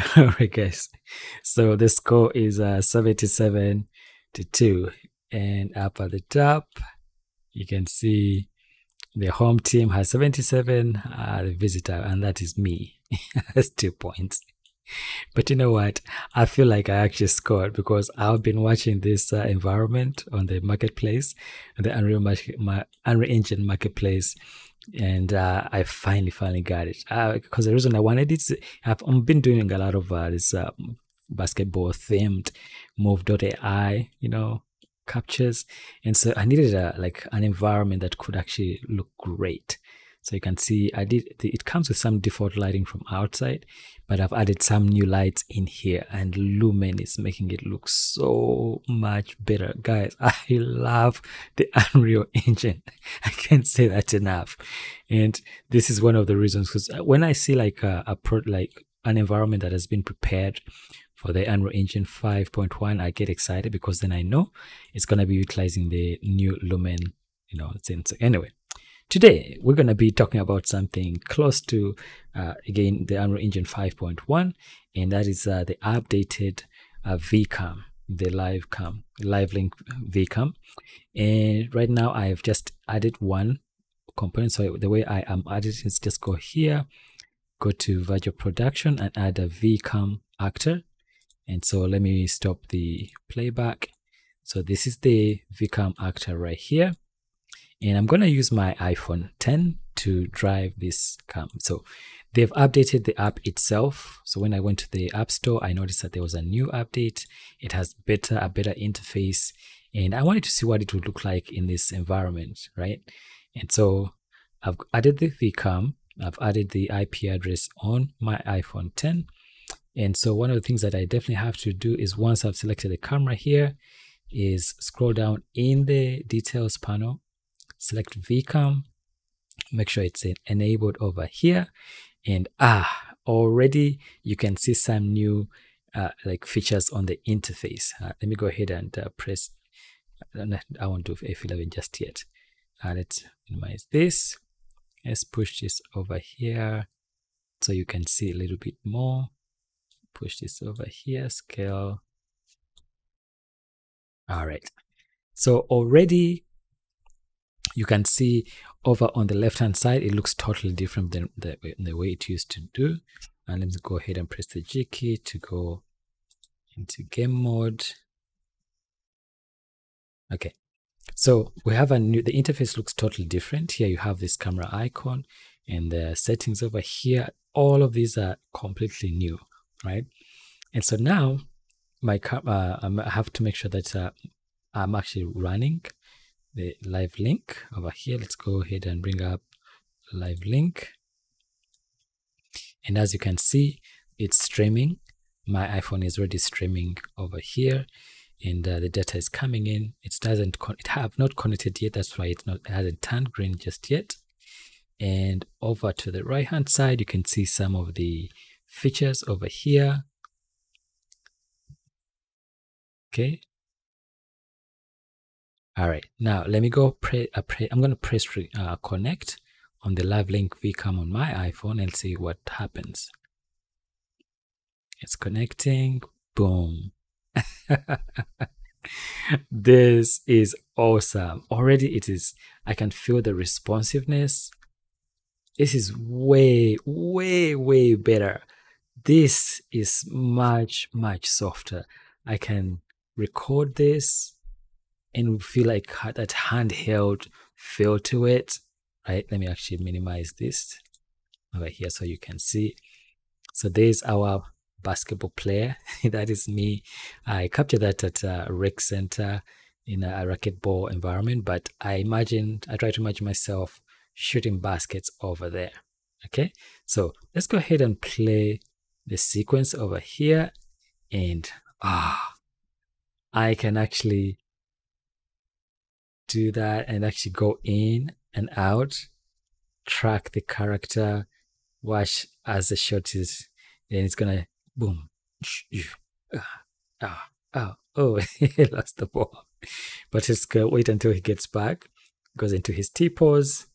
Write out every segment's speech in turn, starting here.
All right, guys. So the score is uh, 77 to 2. And up at the top, you can see the home team has 77, uh, the visitor, and that is me. That's two points. But you know what? I feel like I actually scored because I've been watching this uh, environment on the marketplace, the Unreal, my Unreal Engine marketplace, and uh, I finally, finally got it. Because uh, the reason I wanted it, I've been doing a lot of uh, this uh, basketball themed move.ai, you know, captures, and so I needed a like an environment that could actually look great. So you can see I did, it comes with some default lighting from outside, but I've added some new lights in here and Lumen is making it look so much better. Guys, I love the Unreal Engine. I can't say that enough. And this is one of the reasons because uh, when I see like a, a pro, like an environment that has been prepared for the Unreal Engine 5.1, I get excited because then I know it's going to be utilizing the new Lumen, you know, sensor. Anyway, Today, we're going to be talking about something close to, uh, again, the Unreal Engine 5.1, and that is uh, the updated uh, VCAM, the live cam, live link VCAM. And right now, I have just added one component. So the way I am adding is just go here, go to Virtual Production and add a VCAM actor. And so let me stop the playback. So this is the VCAM actor right here and I'm going to use my iPhone 10 to drive this cam. So they've updated the app itself. So when I went to the App Store, I noticed that there was a new update. It has better a better interface, and I wanted to see what it would look like in this environment, right? And so I've added the VCAM. I've added the IP address on my iPhone 10. And so one of the things that I definitely have to do is once I've selected the camera here, is scroll down in the details panel select VCAM, make sure it's enabled over here. And ah, already you can see some new uh, like features on the interface. Uh, let me go ahead and uh, press, I won't do F11 just yet. Uh, let's minimize this. Let's push this over here so you can see a little bit more. Push this over here, scale. All right. So already you can see over on the left hand side it looks totally different than the, the way it used to do. And let me go ahead and press the G key to go into game mode. Okay. So we have a new the interface looks totally different. Here you have this camera icon and the settings over here. All of these are completely new right? And so now my uh, I have to make sure that uh, I'm actually running the live link over here. Let's go ahead and bring up live link. And as you can see, it's streaming. My iPhone is already streaming over here and uh, the data is coming in. It doesn't, it have not connected yet. That's why it's not, it hasn't turned green just yet. And over to the right hand side, you can see some of the features over here. Okay, all right, now let me go pre, uh, pre I'm going to press uh, connect on the live link VCAM on my iPhone and see what happens. It's connecting. Boom. this is awesome. Already it is, I can feel the responsiveness. This is way, way, way better. This is much, much softer. I can record this and feel like that handheld feel to it right? Let me actually minimize this over here so you can see. So there's our basketball player. That is me. I captured that at a rec center in a racquetball environment but i imagine i try to imagine myself shooting baskets over there okay? So let's go ahead and play the sequence over here and ah i can actually do that and actually go in and out, track the character, watch as the shot is, then it's gonna boom, ah, oh, oh, he lost the ball. But it's gonna wait until he gets back, goes into his T pose.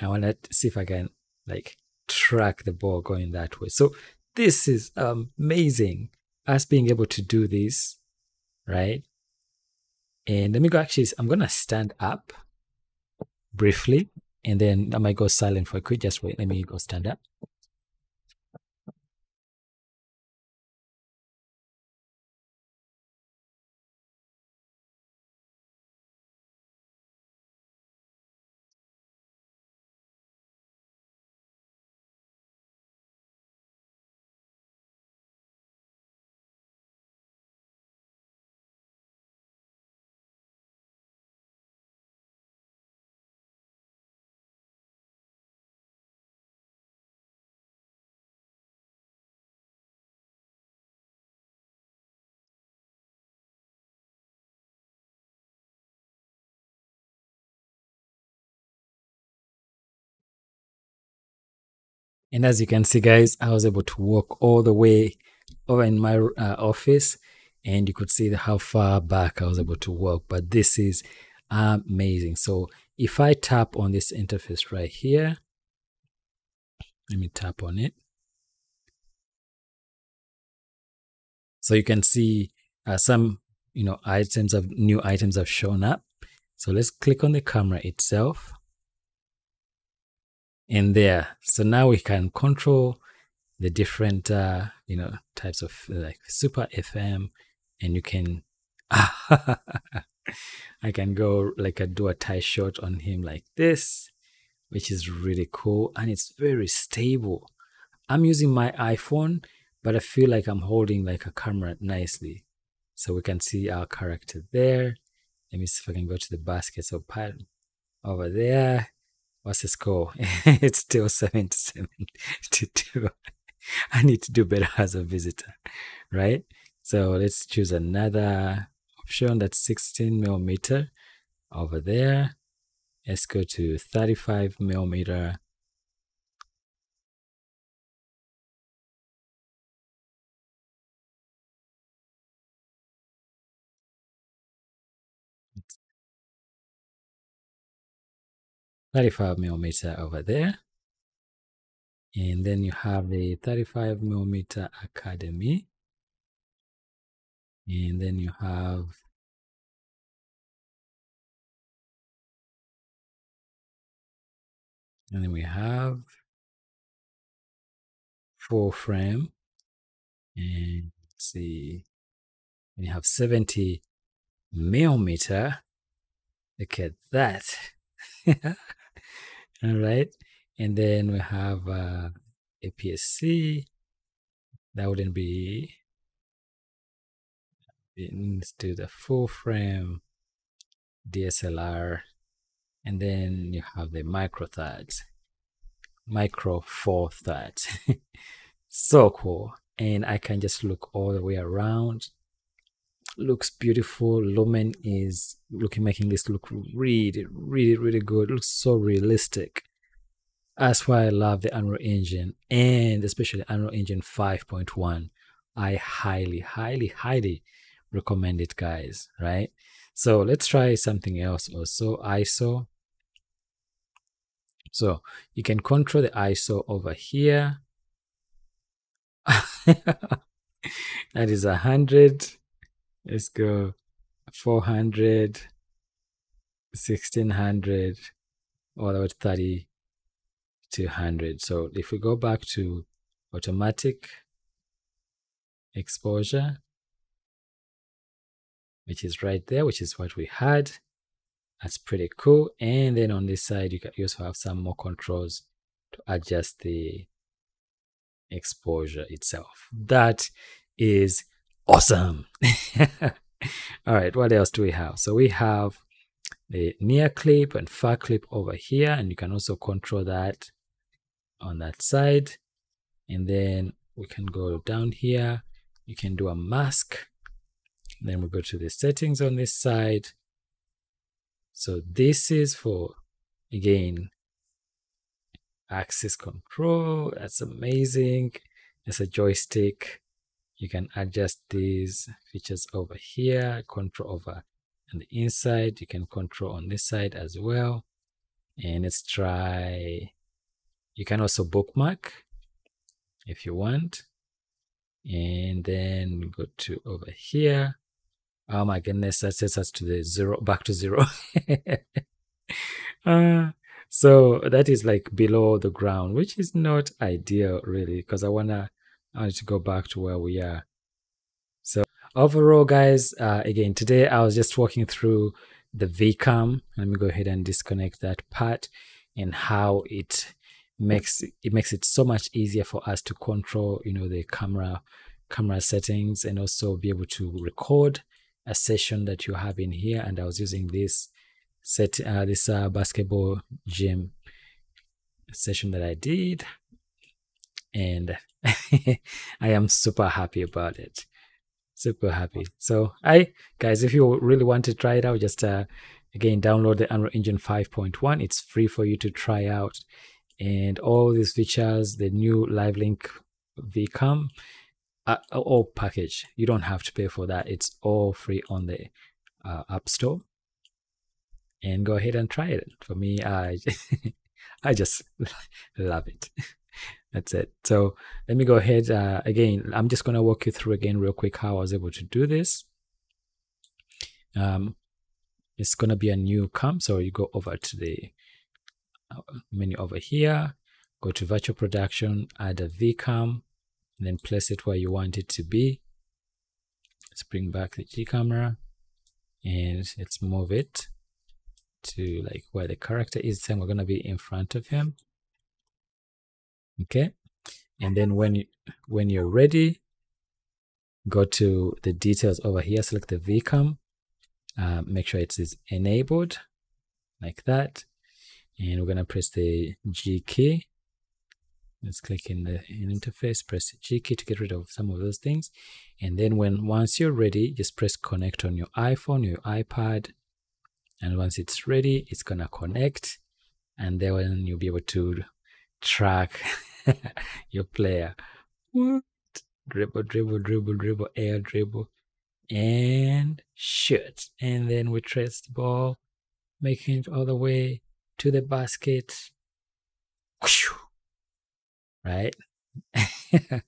I wanna see if I can like track the ball going that way. So this is amazing. Us being able to do this, right? And let me go actually, I'm going to stand up briefly and then I might go silent for a quick. Just wait. Let me go stand up. And as you can see, guys, I was able to walk all the way over in my uh, office and you could see how far back I was able to walk. But this is amazing. So if I tap on this interface right here, let me tap on it. So you can see uh, some, you know, items of new items have shown up. So let's click on the camera itself in there. So now we can control the different, uh, you know, types of like super FM and you can, I can go like a do a tie shot on him like this, which is really cool. And it's very stable. I'm using my iPhone, but I feel like I'm holding like a camera nicely. So we can see our character there. Let me see if I can go to the basket. So over there, What's the score? it's still 77 to 2. I need to do better as a visitor, right? So let's choose another option that's 16 millimeter over there. Let's go to 35 millimeter. 35 millimeter over there. And then you have the 35 millimeter Academy. And then you have and then we have full frame and let's see we have 70 millimeter look at that all right. And then we have uh, APS-C that wouldn't be let's do the full frame DSLR and then you have the micro thirds micro four thirds so cool. And I can just look all the way around looks beautiful. Lumen is looking making this look really, really, really good. It looks so realistic. That's why I love the Unreal Engine and especially Unreal Engine 5.1. I highly, highly, highly recommend it, guys. Right? So let's try something else also. ISO. So you can control the ISO over here. that is a hundred Let's go 400, 1600, all to 3200. So if we go back to automatic exposure, which is right there, which is what we had. That's pretty cool. And then on this side, you can also have some more controls to adjust the exposure itself. That is awesome. All right, what else do we have? So we have the near clip and far clip over here, and you can also control that on that side. And then we can go down here. You can do a mask. Then we go to the settings on this side. So this is for, again, axis control. That's amazing. It's a joystick you can adjust these features over here control over on the inside. You can control on this side as well. And let's try you can also bookmark if you want. And then go to over here. Oh my goodness that sets us to the zero back to zero. Uh, so that is like below the ground which is not ideal really because i wanna i need to go back to where we are. So overall guys uh, again today i was just walking through the vcam let me go ahead and disconnect that part and how it makes it makes it so much easier for us to control you know the camera camera settings and also be able to record a session that you have in here. And i was using this set uh, this uh, basketball gym session that i did. And i am super happy about it. Super happy. So i guys if you really want to try it out just uh again download the unreal engine 5.1 it's free for you to try out. And all these features the new live link vcam uh, all package you don't have to pay for that. It's all free on the uh, app store. And go ahead and try it. For me i i just love it that's it so let me go ahead uh, again i'm just going to walk you through again real quick how i was able to do this um it's going to be a new cam so you go over to the menu over here, go to virtual production, add a VCAM, and then place it where you want it to be. Let's bring back the G camera and let's move it to like where the character is and we're going to be in front of him. Okay. And then when you, when you're ready, go to the details over here, select the VCAM, uh, make sure it is enabled like that and we're going to press the G key. Let's click in the in interface, press G key to get rid of some of those things. And then when once you're ready, just press connect on your iPhone, your iPad. And once it's ready, it's going to connect. And then you'll be able to track your player. What? Dribble, dribble, dribble, dribble, air dribble, and shoot. And then we trace the ball, making it all the way to the basket. Right?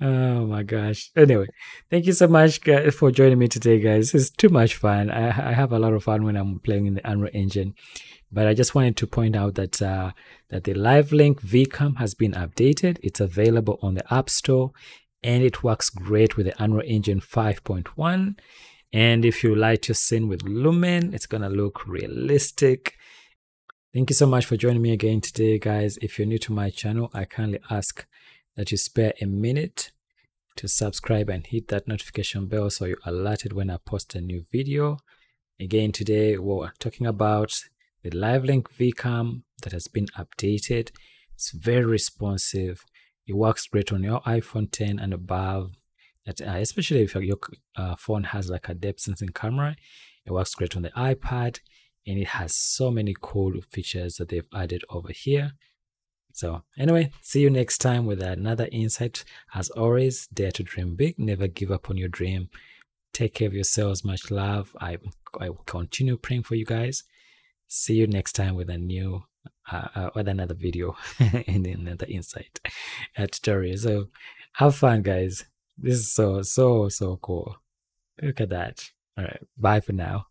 oh my gosh. Anyway, thank you so much for joining me today, guys. It's too much fun. I, I have a lot of fun when I'm playing in the Unreal Engine. But I just wanted to point out that uh, that the LiveLink VCAM has been updated. It's available on the App Store and it works great with the Unreal Engine 5.1 and if you light your scene with Lumen, it's going to look realistic. Thank you so much for joining me again today, guys. If you're new to my channel, I kindly ask that you spare a minute to subscribe and hit that notification bell so you're alerted when I post a new video. Again, today we're talking about the LiveLink VCAM that has been updated. It's very responsive. It works great on your iPhone 10 and above that uh, especially if your uh, phone has like a depth sensing camera it works great on the ipad and it has so many cool features that they've added over here so anyway see you next time with another insight as always dare to dream big never give up on your dream take care of yourselves much love i i will continue praying for you guys see you next time with a new uh, uh, with another video and another insight uh, tutorial so have fun guys this is so, so, so cool. Look at that. All right. Bye for now.